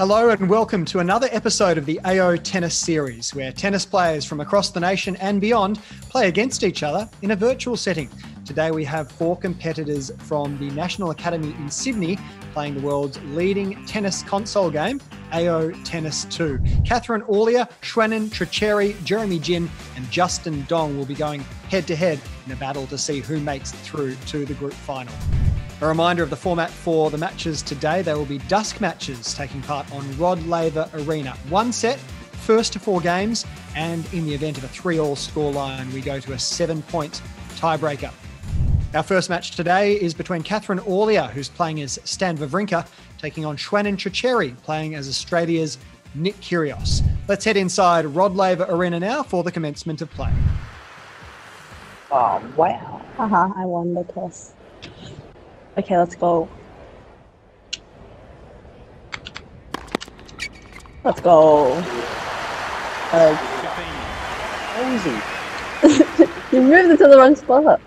Hello and welcome to another episode of the AO Tennis Series, where tennis players from across the nation and beyond play against each other in a virtual setting. Today we have four competitors from the National Academy in Sydney playing the world's leading tennis console game, AO Tennis 2. Catherine Aulia, Xuanan Tricheri, Jeremy Jin, and Justin Dong will be going head to head in a battle to see who makes it through to the group final. A reminder of the format for the matches today. There will be dusk matches taking part on Rod Laver Arena. One set, first to four games, and in the event of a three-all scoreline, we go to a seven-point tiebreaker. Our first match today is between Catherine Aulia, who's playing as Stan Wawrinka, taking on Xuanan Tricheri, playing as Australia's Nick Kyrgios. Let's head inside Rod Laver Arena now for the commencement of play. Oh, wow. Haha, I won the toss. Okay, let's go. Let's go. Uh, Crazy. you moved it to the wrong spot.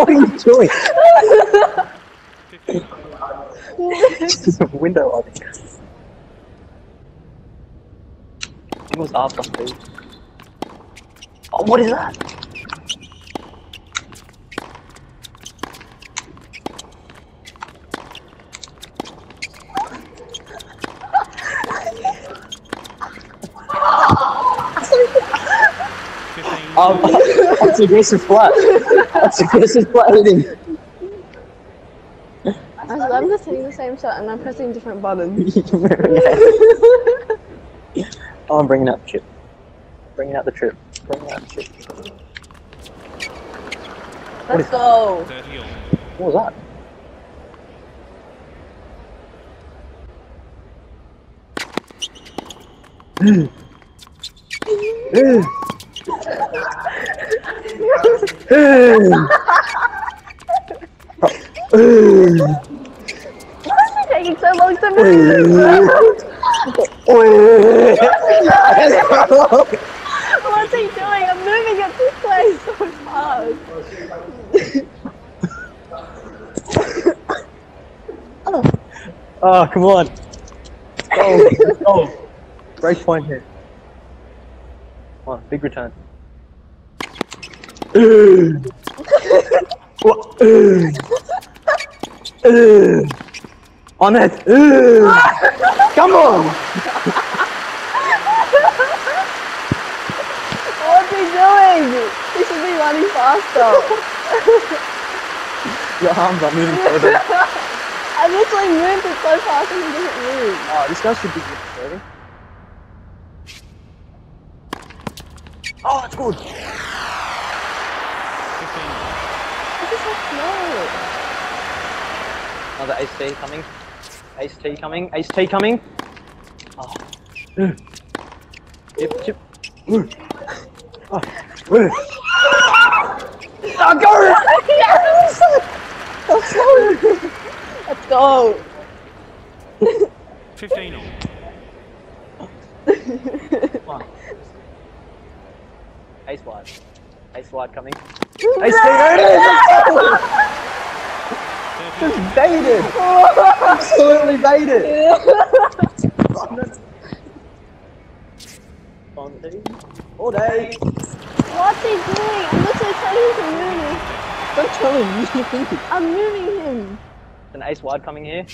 what are you doing? There's a window on it. It was after food. Oh, what is that? Um, that's aggressive flat. That's aggressive flat hitting. I'm I'm just hitting the same shot and I'm pressing different buttons. oh, I'm bringing out the chip. Bringing out the trip. Bringing out the chip. Let's go. What was that? Why is it taking so long to move? What's he doing? I'm moving it this way so fast. Oh, come on. Oh, oh. Let's go. Let's go. Break point here. Come on, big return. What? On it. Come on. What's he doing? He should be running faster. Your arms are moving further. I literally moved it so fast and he didn't move. Oh, this guy should be good further. Oh, it's good. This is so slow. Another ace T coming. Ace T coming. Ace T coming. Oh. Chip, chip. Oh. Oh, go! yes! Let's go. Let's go. 15 all. Come on. Ace wide. Ace wide coming. Ace T, there it is! Just baited! Absolutely baited! On T. All day! What's he doing? I'm literally telling him to move. Don't tell him! I'm moving him. An ace wide coming here.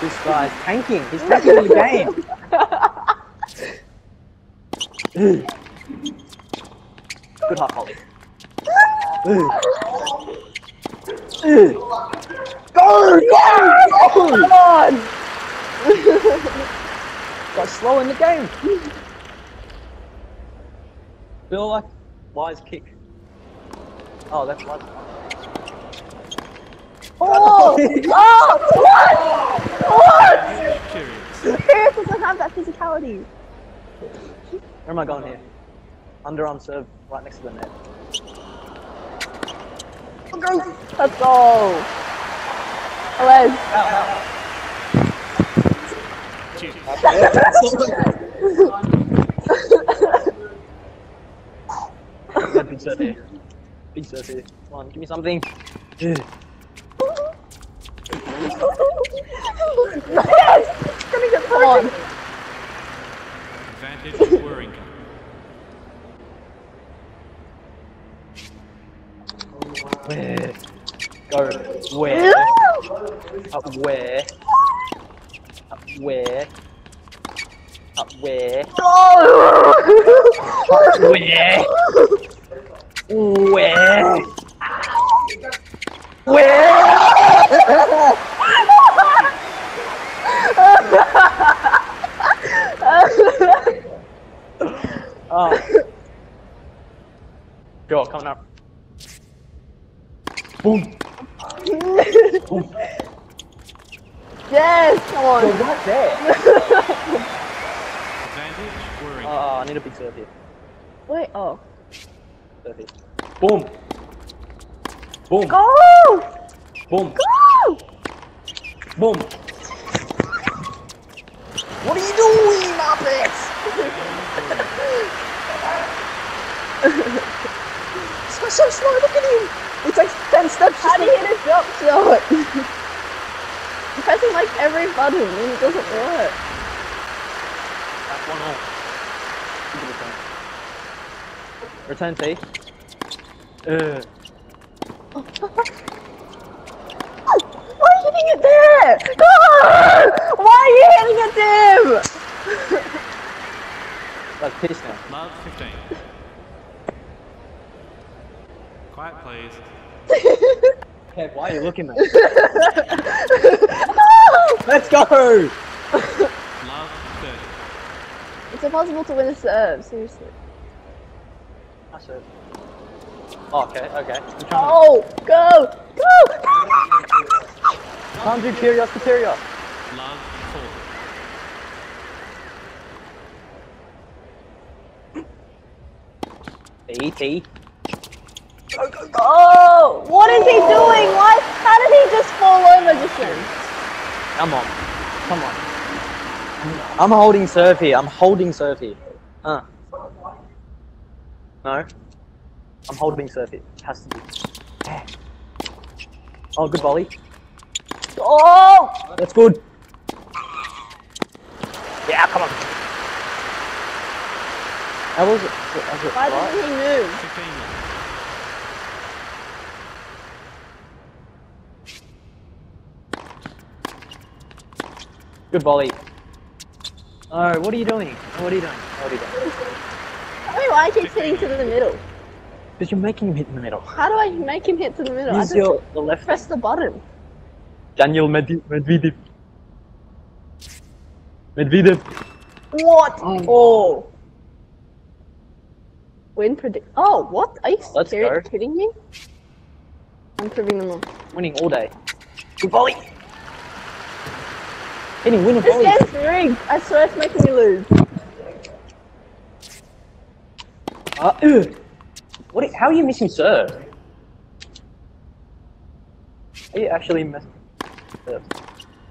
this guy's tanking. He's tanking the game. Good half volley. Go! Go! Come on. Got slow in the game. Feel like wise kick. Oh, that's wise. Oh! oh! oh! What? What? Curious. Harris doesn't have that physicality. Where am I going here? Underarm serve right next to the net. Go. Let's go. Alez. Big surf here. Big surf here. Come on, give me something. Yes! Gonna get Come on. Advantage Up where? Up where? Up where? Where? Where? Where? oh. Go, coming up. Boom. Boom. Yes, come on. Go right there. Oh, I need a big serve here. Wait, oh. Serve here. Boom. Boom. Go! Boom. Go! Boom. What are you doing, Muppets? so, so slow, look at him. He takes 10 steps. How do you hit a drop shot? I'm pressing like every button and it doesn't work. That's one all. Return. Return T. Uh, Why are you hitting it there? Why are you hitting it there? like piss now. Love 15. Quiet, please. Kev, why are you looking at me? Let's go! Love 30. It's impossible to win a serve, uh, seriously. That's it. Oh, okay, okay. I'm trying Oh, go, go, go! to can't do Kyrgios to Kyrgios. Love 40. T, T. Oh, what is he doing? Why? How did he just fall over just then? Come on. Come on. I'm holding serve here. I'm holding serve here. Uh. No. I'm holding serve here. Has to be. Oh, good volley. Oh! That's good. Yeah, come on. How was it? Was it Why right? didn't he move? Good volley. Oh, what are you doing? Oh, what are you doing? What are you doing? Wait, why he keeps hitting to the middle? Because you're making him hit in the middle. How do I make him hit to the middle? I Use just your the left. press the button. Daniel Med- Medvedev. Medvedev. What? Oh. oh. Win predict. Oh, what? Are you Let's serious? go. kidding me? I'm proving them wrong. Winning all day. Good volley. Hitting winning This volley. game's rigged. I swear it's making me lose. Uh, ugh. What? How are you missing serve? Are you actually missing serve?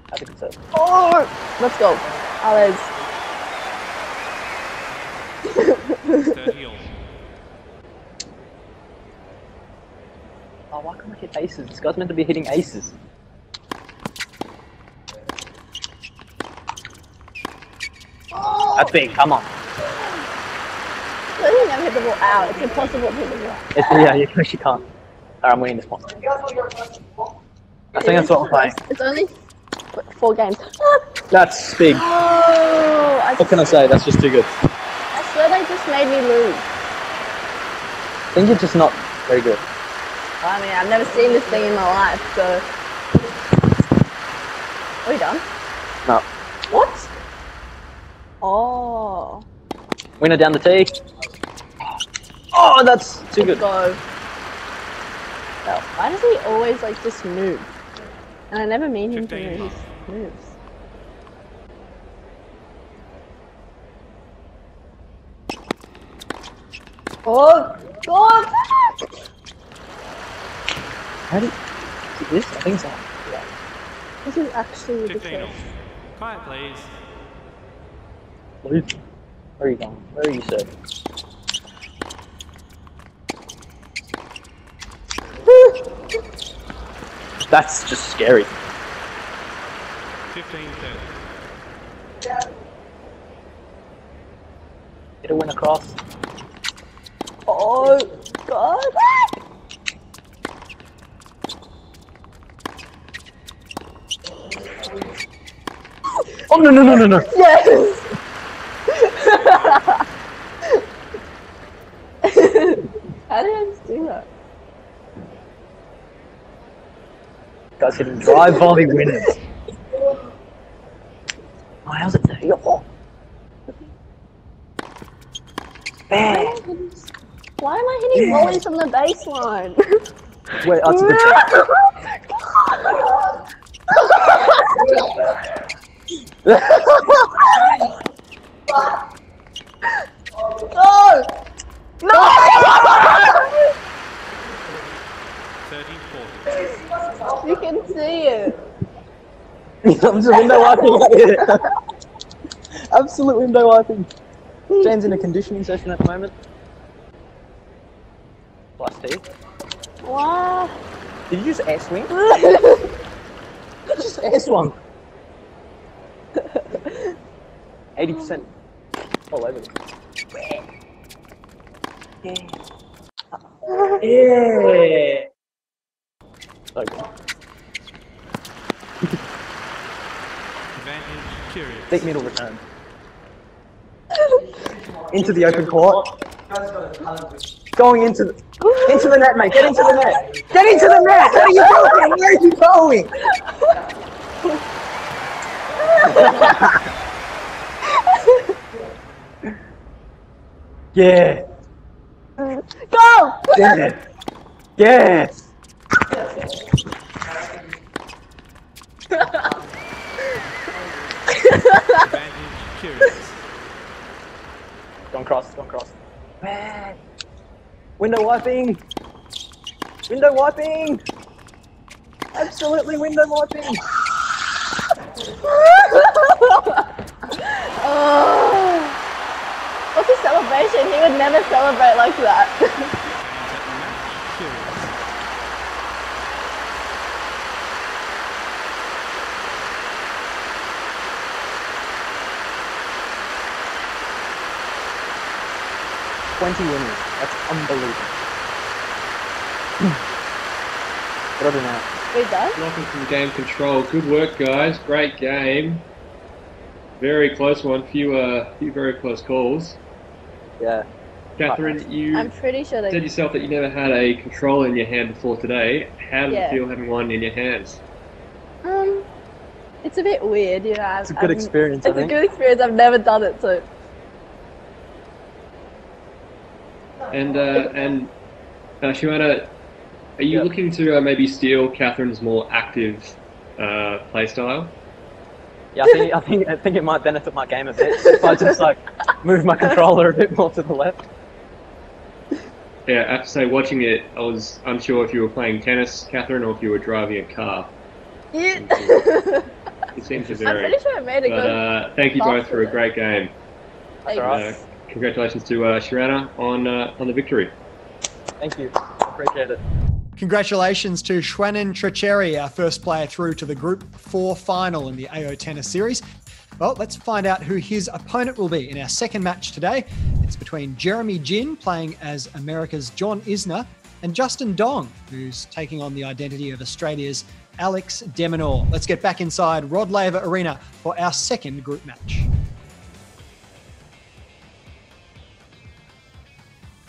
How did it serve? Oh, let's go, Alex. Oh, why can't I hit aces? This guy's meant to be hitting aces. That's big. Come on. I think never hit the ball out. It's impossible to hit the ball. It's, yeah, you actually can't. Alright, I'm winning this one. I think that's what I'm playing. It's only four games. Ah! That's big. Oh, I, What can I say? That's just too good. I swear they just made me lose. I think you're just not very good. I mean, I've never seen this thing in my life, so. Are we done? No. What? Oh. Winner down the tee. Oh, that's too good. go. So, why does he always like just move? And I never mean him to 15 move. He moves. Oh, God! How do you... Is this? I think so. Yeah. This is actually 15 all. ridiculous. Quiet, please. Luke, where are you going? Where are you, sir? That's just scary. 15 30. Get a win across. Oh, God. Oh no no no no no! Yes! How did I just do that? Guys hitting drive volley winners. Oh, how's it? Oh. Bang! Why am I hitting volleys from the baseline? Wait, that's a good. No! No! You can see it. I'm just window wiping. Absolute window wiping. Jane's in a conditioning session at the moment. Plus T. Wow. Did you just air swing? just air swung. 80% all over. Yeah. So good. Advantage Kyrgios. Deep middle return. into the open court. Going into the into the net, mate. Get into the net. Get into the net. What are you doing? Where are you going? yeah. Go! Yeah. Yes. Advantage Kyrgios. Gone cross. Gone cross. Man. Window wiping. Window wiping. Absolutely window wiping. oh. What's a celebration? He would never celebrate like that. Fans at match Kyrgios. Twenty winners. That's unbelievable. what do now? we done? Welcome from Game Control. Good work, guys. Great game. Very close one. Few, uh, few very close calls. Yeah. Catherine, you I'm pretty sure said yourself that you never had a controller in your hand before today. How does Yeah. it feel having one in your hands? Um, it's a bit weird, you know. It's a good experience, I It's a good experience. I've never done it, so And uh, and uh, Shimana, are you Yeah. looking to uh, maybe steal Catherine's more active uh, play style? Yeah, I think I think I think it might benefit my game a bit if I just like move my controller a bit more to the left. Yeah, I have to say, watching it, I was unsure if you were playing tennis, Catherine, or if you were driving a car. yeah. It seems to I'm pretty sure I made a But good. uh, thank you both for a great game. Thanks. Uh, congratulations to uh, Shirana on uh, on the victory. Thank you. Appreciate it. Congratulations to Schwanin Tricheri, our first player through to the Group 4 final in the AO Tennis Series. Well, let's find out who his opponent will be in our second match today. It's between Jeremy Jin, playing as America's John Isner, and Justin Dong, who's taking on the identity of Australia's Alex de Minaur. Let's get back inside Rod Laver Arena for our second group match.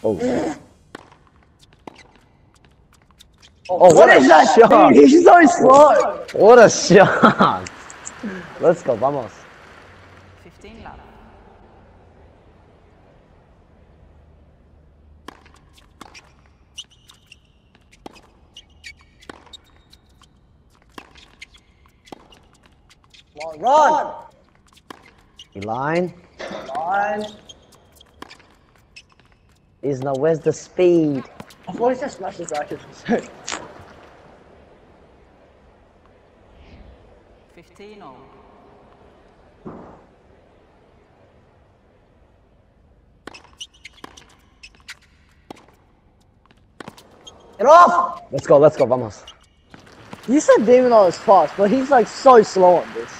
Oh, Oh, what, a that shot! He's so slow. What a shot! Let's go, vamos. 15 love. Run! Line. Line. Isner, where's the speed? I've always just smashed his racket. 15 all. Get off! Let's go, let's go, vamos. You said Demon is fast, but he's like so slow on this.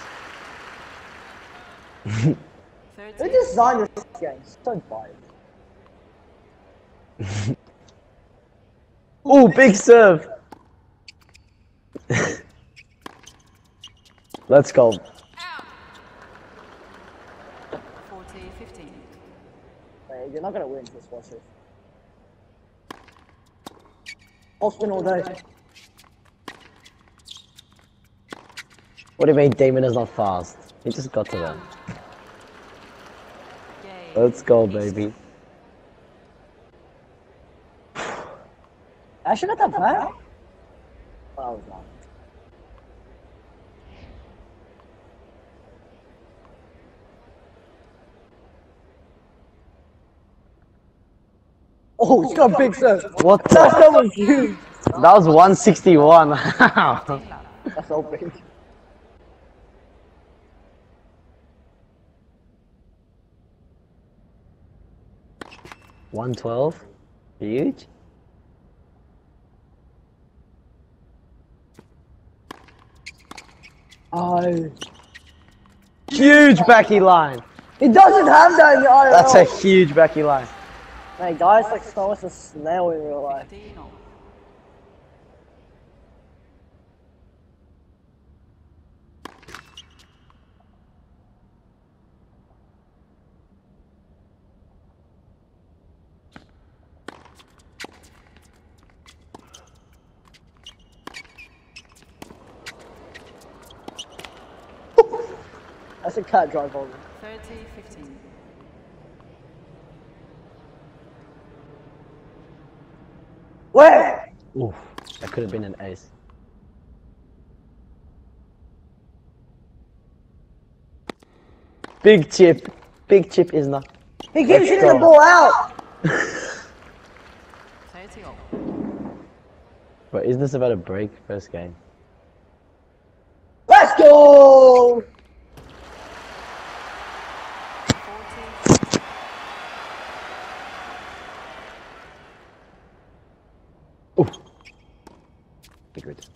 13. They designed this game so biased. Ooh, big serve. Let's go. 40, 15. Hey, you're not gonna win this watch it. I'll spin all day. What do you mean Damon is not fast? He just got to them. Let's go, baby. I should have that back. Oh, I was not. Oh, he's got a big serve. What That's the? so was huge. That was 161. That's so big. One twelve, huge. Oh. Huge backy line. He doesn't have that in the IRL. That's a huge backy line. Hey, guys like slow as a snail in real life. That's a cat drive over. 30, 15. Where? Oof, that could have been an ace. Big chip. Big chip is not. He keeps Let's hitting the ball out. But is this about a break first game? Let's go. 40, Oof. Good.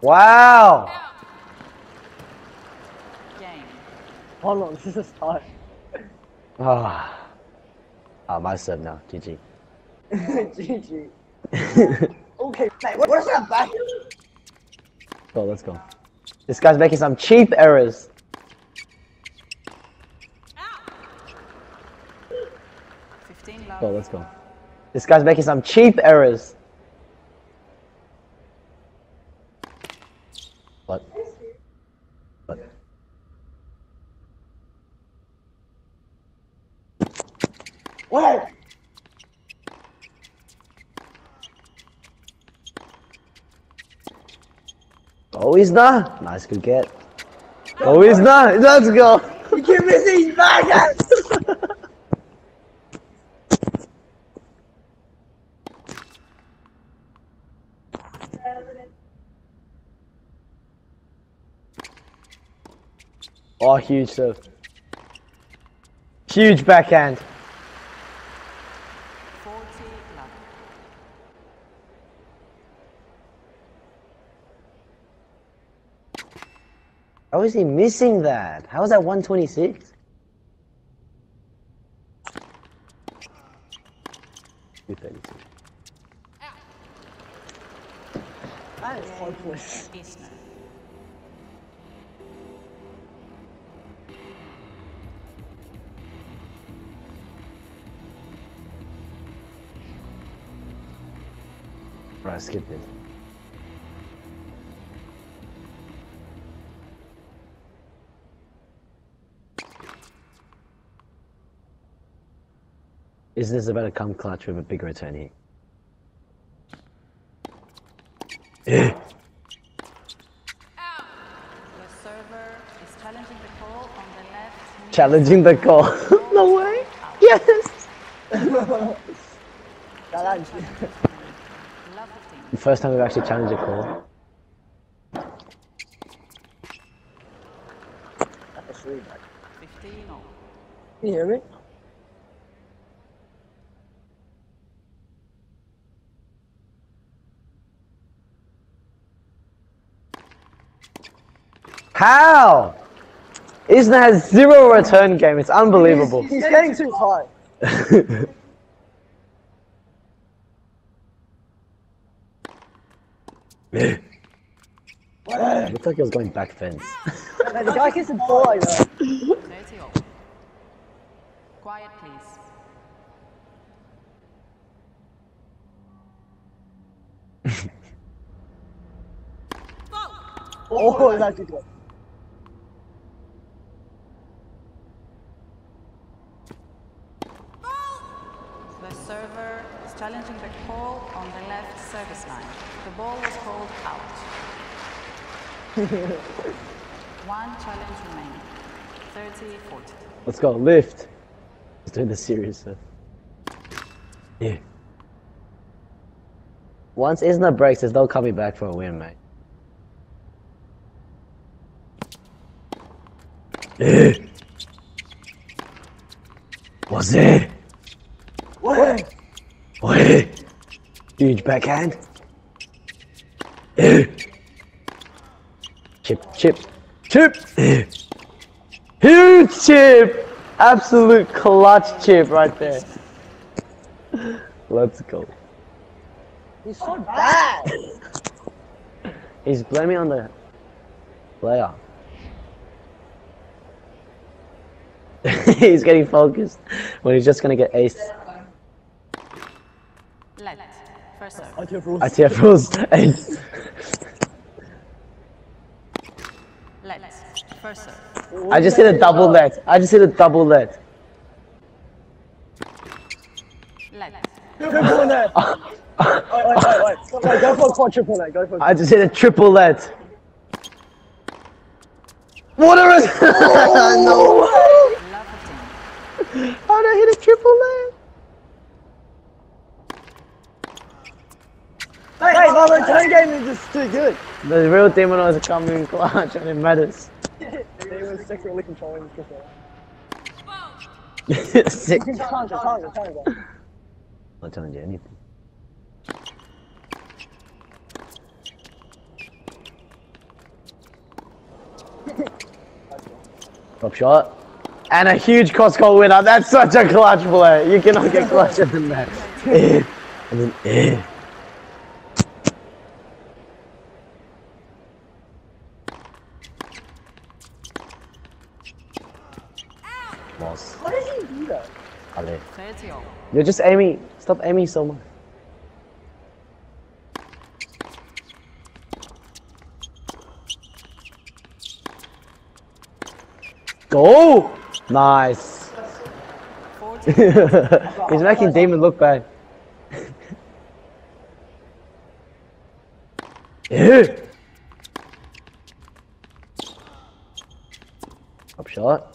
Wow! game. Hold on, this is hard. Ah, ah, my serve now. GG. GG. Okay, mate, what is that back? Go, let's go. This guy's making some cheap errors. 15. Go, let's go. This guy's making some cheap errors. What? What? Where? Oh, he's not. Nice, good get. Oh, he's not. Let's go. You keep missing his back. Oh, huge serve. Huge backhand. 40 love. How is he missing that? How is that 126? Two thirty-two. That is hopeless. Right, skip it. Is this about to come clutch with a big return here? The server is challenging the call on the left. Challenging the call. no way. Yes. Challenge. The first time we've actually challenged a call. That's a 15 all. Can you hear me? How? Isner has zero return game. It's unbelievable. He's getting too high. Looks like he was going back fence. Man, the guy gets the ball like that. Quiet, please. Oh, that's a good. The server is challenging the call on the left service line. The ball was called out. One challenge remaining. 30 40. Let's go. Lift. He's doing the serious stuff. Yeah. Once Isner breaks, there's no coming back for a win, mate. Eh. What's it? What? Wait. Huge backhand. Chip, chip, chip. Huge chip. Absolute clutch chip right there. Let's go. He's so bad. He's blaming on the player. he's getting focused when he's just gonna get ace. Let. First. ITF rules. ITF rules ace. Let. First serve. I just hit a double let. I just hit a double let. Let. Triple net. Wait, wait, wait, wait. Wait, go for a quadruple net. Go for I just hit a triple let. What a res- no way! How did I hit a triple Hey, my return game is just too good. The real demon was coming in clutch and it matters. He was secretly controlling the triple. Sick. Challenge, challenge, challenge. Not telling you anything. Top shot. And a huge Costco winner. That's such a clutch play. You cannot get clutcher than that. And then eh. Loss. Why does he do that? Ale. 30 all. You're just aiming. Stop aiming so much. Go! Nice. He's making Damon look bad. Yeah. Up shot.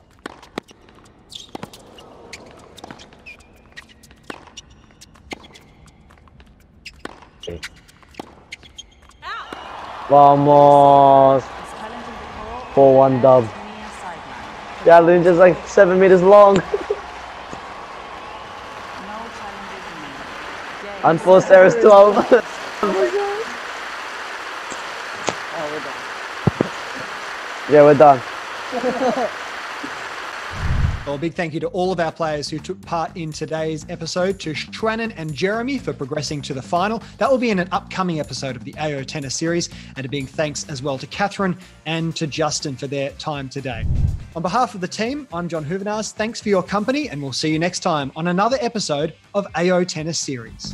Okay. Vamos. For one dub. Yeah, Ninja's like seven meters long. No challenges remaining. Game Unforced errors 12. yeah, we're done. Well, a big thank you to all of our players who took part in today's episode, to Shrannon and Jeremy for progressing to the final. That will be in an upcoming episode of the AO Tennis series, and a big thanks as well to Catherine and to Justin for their time today. On behalf of the team, I'm John Hoovenars. Thanks for your company, and we'll see you next time on another episode of AO Tennis series.